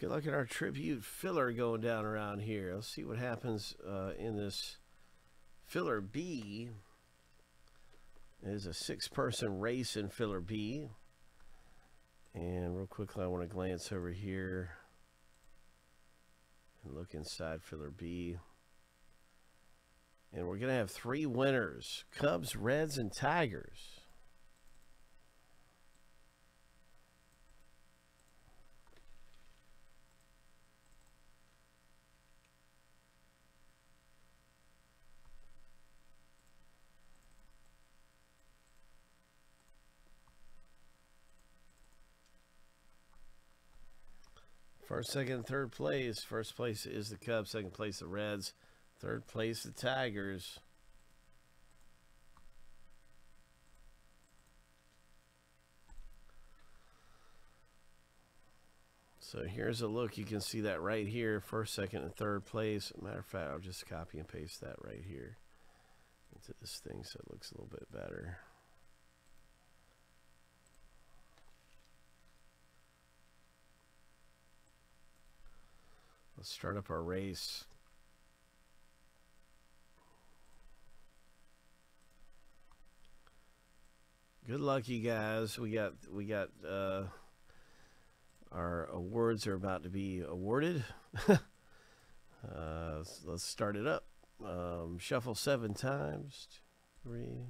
Good luck at our tribute filler going down around here. Let's see what happens uh, in this filler B. It is a six-person race in filler B. And real quickly, I want to glance over here and look inside filler B. And we're going to have three winners Cubs, Reds, and Tigers. First, second, third place. First place is the Cubs. Second place, the Reds. Third place, the Tigers. So here's a look. You can see that right here. First, second, and third place. Matter of fact, I'll just copy and paste that right here into this thing so it looks a little bit better. Let's start up our race. Good luck, you guys. We got we got uh, our awards are about to be awarded. uh, let's start it up. Um, shuffle seven times. Three.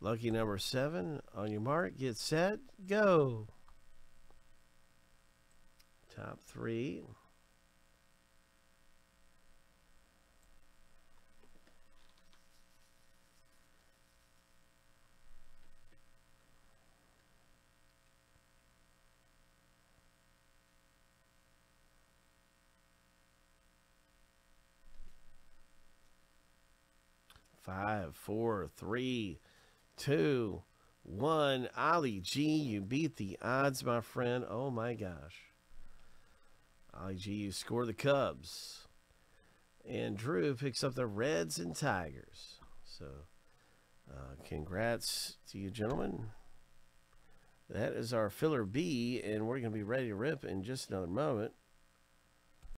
Lucky number seven. On your mark, get set, go. Top three. Five, four, three, two, one. Ali G, you beat the odds, my friend. Oh my gosh. You score the Cubs. And Drew picks up the Reds and Tigers. So, uh, congrats to you, gentlemen. That is our filler B, and we're going to be ready to rip in just another moment.